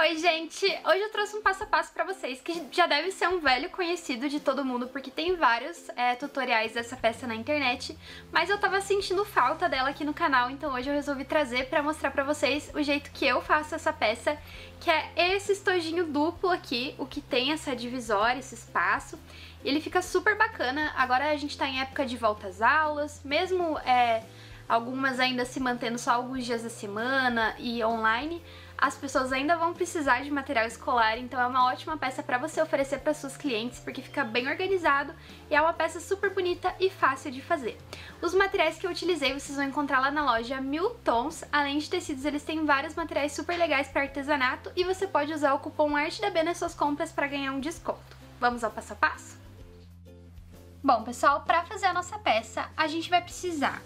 Oi, gente! Hoje eu trouxe um passo a passo pra vocês que já deve ser um velho conhecido de todo mundo, porque tem vários é, tutoriais dessa peça na internet, mas eu tava sentindo falta dela aqui no canal, então hoje eu resolvi trazer pra mostrar pra vocês o jeito que eu faço essa peça, que é esse estojinho duplo aqui, o que tem essa divisória, esse espaço, ele fica super bacana, agora a gente tá em época de volta às aulas, mesmo é, algumas ainda se mantendo só alguns dias da semana e online, as pessoas ainda vão precisar de material escolar, então é uma ótima peça para você oferecer para seus clientes, porque fica bem organizado e é uma peça super bonita e fácil de fazer. Os materiais que eu utilizei vocês vão encontrar lá na loja Mil Tons, além de tecidos eles têm vários materiais super legais para artesanato e você pode usar o cupom ARTEDB nas suas compras para ganhar um desconto. Vamos ao passo a passo? Bom pessoal, para fazer a nossa peça a gente vai precisar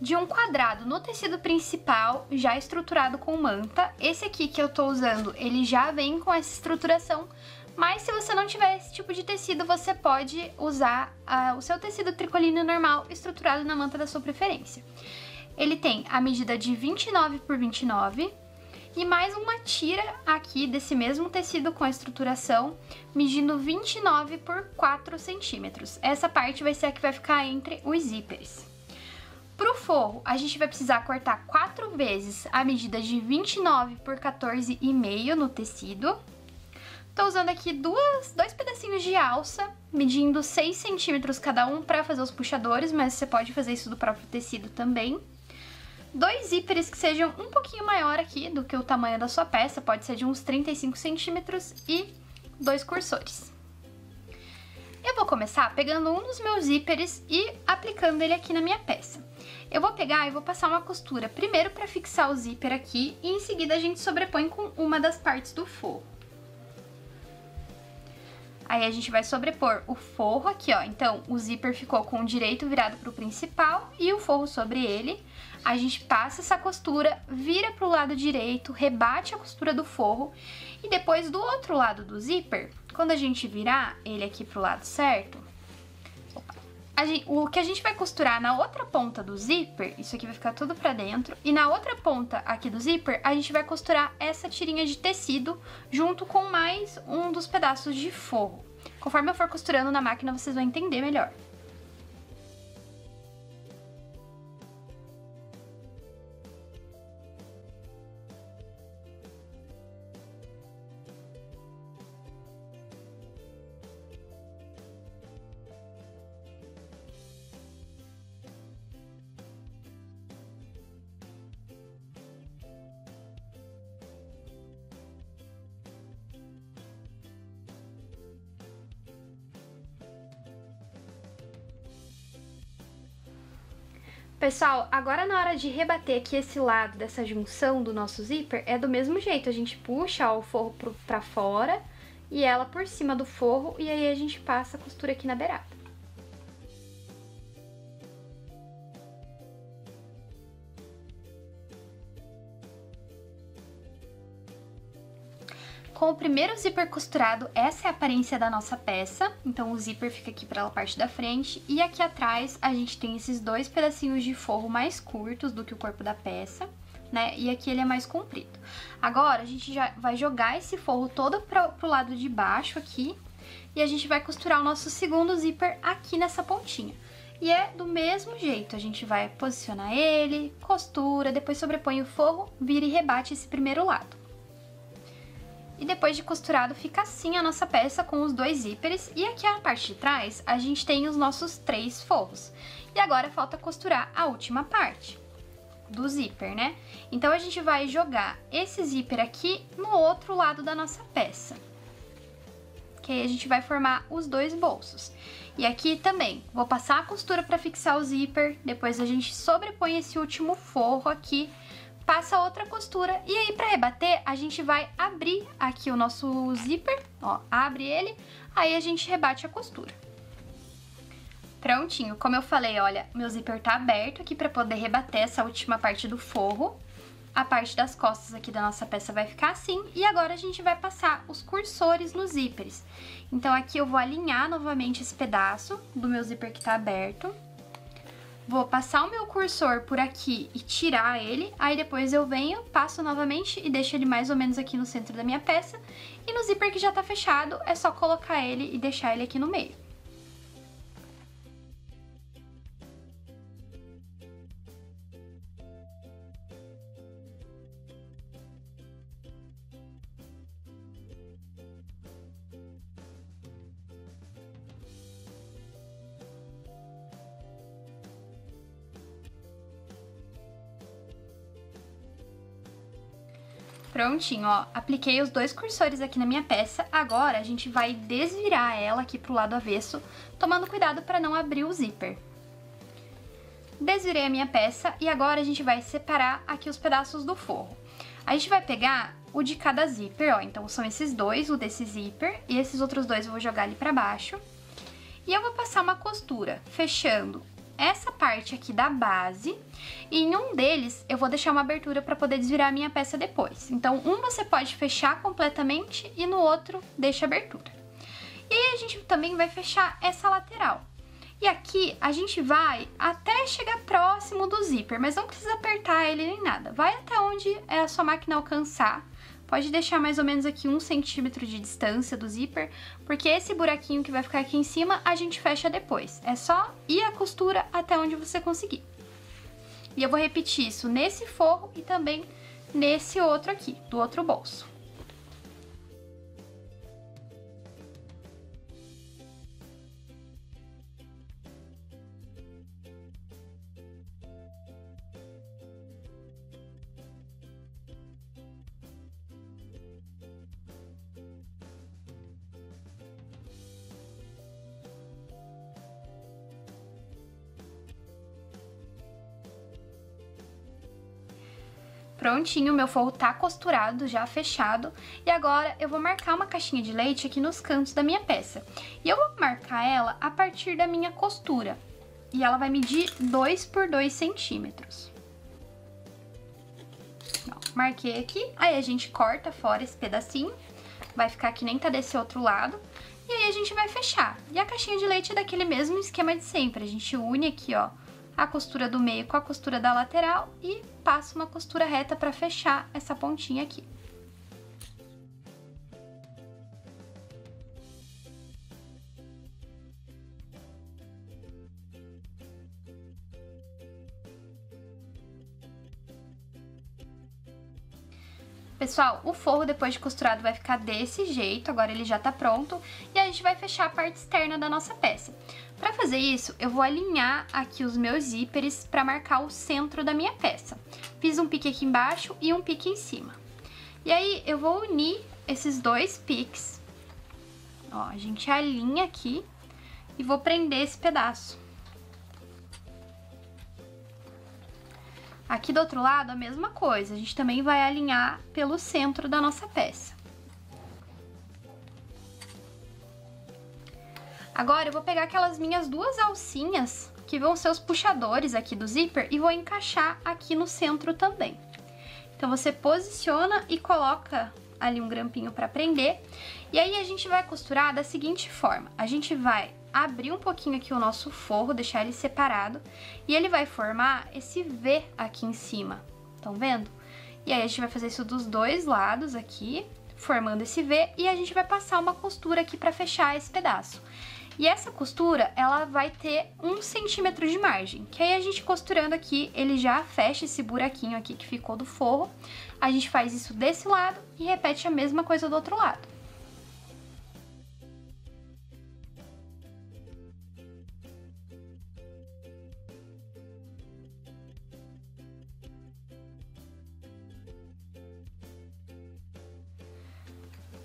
de um quadrado no tecido principal, já estruturado com manta. Esse aqui que eu tô usando, ele já vem com essa estruturação, mas se você não tiver esse tipo de tecido, você pode usar uh, o seu tecido tricoline normal estruturado na manta da sua preferência. Ele tem a medida de 29 por 29 e mais uma tira aqui desse mesmo tecido com a estruturação, medindo 29 por 4 centímetros. Essa parte vai ser a que vai ficar entre os zíperes. Pro forro, a gente vai precisar cortar quatro vezes a medida de 29 por 14,5 no tecido. Tô usando aqui duas, dois pedacinhos de alça, medindo 6 centímetros cada um para fazer os puxadores, mas você pode fazer isso do próprio tecido também. Dois zíperes que sejam um pouquinho maior aqui do que o tamanho da sua peça, pode ser de uns 35 centímetros, e dois cursores. Eu vou começar pegando um dos meus zíperes e aplicando ele aqui na minha peça. Eu vou pegar e vou passar uma costura primeiro para fixar o zíper aqui e em seguida a gente sobrepõe com uma das partes do forro. Aí a gente vai sobrepor o forro aqui, ó. Então, o zíper ficou com o direito virado pro principal e o forro sobre ele. A gente passa essa costura, vira pro lado direito, rebate a costura do forro e depois do outro lado do zíper, quando a gente virar ele aqui pro lado certo, Gente, o que a gente vai costurar na outra ponta do zíper, isso aqui vai ficar tudo pra dentro, e na outra ponta aqui do zíper, a gente vai costurar essa tirinha de tecido junto com mais um dos pedaços de forro. Conforme eu for costurando na máquina, vocês vão entender melhor. Pessoal, agora na hora de rebater aqui esse lado dessa junção do nosso zíper, é do mesmo jeito, a gente puxa o forro pro, pra fora e ela por cima do forro e aí a gente passa a costura aqui na beirada. Com o primeiro zíper costurado, essa é a aparência da nossa peça. Então o zíper fica aqui pela parte da frente e aqui atrás a gente tem esses dois pedacinhos de forro mais curtos do que o corpo da peça. Né? E aqui ele é mais comprido. Agora, a gente já vai jogar esse forro todo pra, pro lado de baixo aqui. E a gente vai costurar o nosso segundo zíper aqui nessa pontinha. E é do mesmo jeito, a gente vai posicionar ele, costura, depois sobrepõe o forro, vira e rebate esse primeiro lado. E depois de costurado, fica assim a nossa peça com os dois zíperes. E aqui a parte de trás, a gente tem os nossos três forros. E agora falta costurar a última parte do zíper, né? Então, a gente vai jogar esse zíper aqui no outro lado da nossa peça. Que aí a gente vai formar os dois bolsos. E aqui também, vou passar a costura para fixar o zíper, depois a gente sobrepõe esse último forro aqui passa outra costura. E aí, pra rebater, a gente vai abrir aqui o nosso zíper, ó, abre ele, aí a gente rebate a costura. Prontinho, como eu falei, olha, meu zíper tá aberto aqui pra poder rebater essa última parte do forro. A parte das costas aqui da nossa peça vai ficar assim. E agora a gente vai passar os cursores nos zíperes. Então aqui eu vou alinhar novamente esse pedaço do meu zíper que tá aberto vou passar o meu cursor por aqui e tirar ele, aí depois eu venho, passo novamente e deixo ele mais ou menos aqui no centro da minha peça. E no zíper que já tá fechado, é só colocar ele e deixar ele aqui no meio. Prontinho, ó. Apliquei os dois cursores aqui na minha peça. Agora a gente vai desvirar ela aqui pro lado avesso, tomando cuidado para não abrir o zíper. Desvirei a minha peça e agora a gente vai separar aqui os pedaços do forro. A gente vai pegar o de cada zíper, ó. Então são esses dois, o desse zíper, e esses outros dois eu vou jogar ali pra baixo. E eu vou passar uma costura, fechando essa parte aqui da base e em um deles eu vou deixar uma abertura para poder desvirar a minha peça depois. Então, um você pode fechar completamente e no outro deixa abertura. E aí a gente também vai fechar essa lateral. E aqui a gente vai até chegar próximo do zíper, mas não precisa apertar ele nem nada. Vai até onde a sua máquina alcançar Pode deixar mais ou menos aqui um centímetro de distância do zíper, porque esse buraquinho que vai ficar aqui em cima a gente fecha depois. É só ir a costura até onde você conseguir. E eu vou repetir isso nesse forro e também nesse outro aqui, do outro bolso. Prontinho, meu forro tá costurado, já fechado. E agora eu vou marcar uma caixinha de leite aqui nos cantos da minha peça. E eu vou marcar ela a partir da minha costura. E ela vai medir 2 por 2 centímetros. Marquei aqui, aí a gente corta fora esse pedacinho. Vai ficar que nem tá desse outro lado. E aí a gente vai fechar. E a caixinha de leite é daquele mesmo esquema de sempre. A gente une aqui, ó, a costura do meio com a costura da lateral e passo uma costura reta para fechar essa pontinha aqui. Pessoal, o forro depois de costurado vai ficar desse jeito, agora ele já tá pronto, e a gente vai fechar a parte externa da nossa peça. Para fazer isso, eu vou alinhar aqui os meus zíperes para marcar o centro da minha peça. Fiz um pique aqui embaixo e um pique em cima. E aí, eu vou unir esses dois piques. Ó, a gente alinha aqui e vou prender esse pedaço. Aqui do outro lado, a mesma coisa, a gente também vai alinhar pelo centro da nossa peça. Agora eu vou pegar aquelas minhas duas alcinhas, que vão ser os puxadores aqui do zíper, e vou encaixar aqui no centro também. Então você posiciona e coloca ali um grampinho para prender. E aí a gente vai costurar da seguinte forma. A gente vai abrir um pouquinho aqui o nosso forro, deixar ele separado, e ele vai formar esse V aqui em cima, estão vendo? E aí a gente vai fazer isso dos dois lados aqui, formando esse V, e a gente vai passar uma costura aqui para fechar esse pedaço. E essa costura, ela vai ter um centímetro de margem, que aí a gente costurando aqui, ele já fecha esse buraquinho aqui que ficou do forro. A gente faz isso desse lado e repete a mesma coisa do outro lado.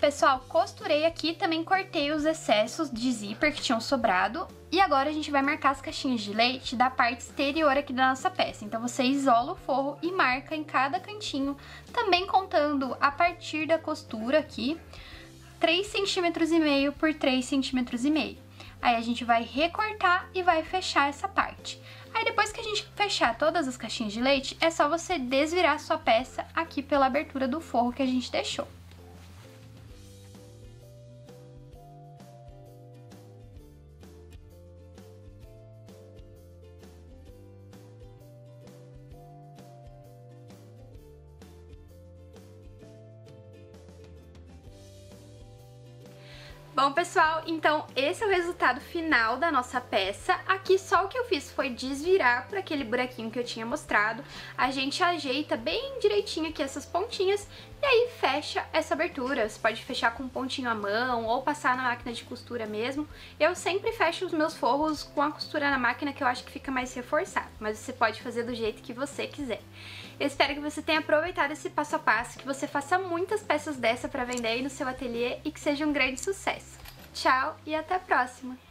Pessoal, costurei aqui, também cortei os excessos de zíper que tinham sobrado. E agora a gente vai marcar as caixinhas de leite da parte exterior aqui da nossa peça. Então você isola o forro e marca em cada cantinho, também contando a partir da costura aqui, 3,5 cm por 3,5 cm. Aí a gente vai recortar e vai fechar essa parte. Aí depois que a gente fechar todas as caixinhas de leite, é só você desvirar sua peça aqui pela abertura do forro que a gente deixou. Bom, pessoal, então esse é o resultado final da nossa peça. Aqui só o que eu fiz foi desvirar por aquele buraquinho que eu tinha mostrado. A gente ajeita bem direitinho aqui essas pontinhas e aí fecha essa abertura. Você pode fechar com um pontinho à mão ou passar na máquina de costura mesmo. Eu sempre fecho os meus forros com a costura na máquina que eu acho que fica mais reforçado, mas você pode fazer do jeito que você quiser. Eu espero que você tenha aproveitado esse passo a passo, que você faça muitas peças dessa para vender aí no seu ateliê e que seja um grande sucesso. Tchau e até a próxima!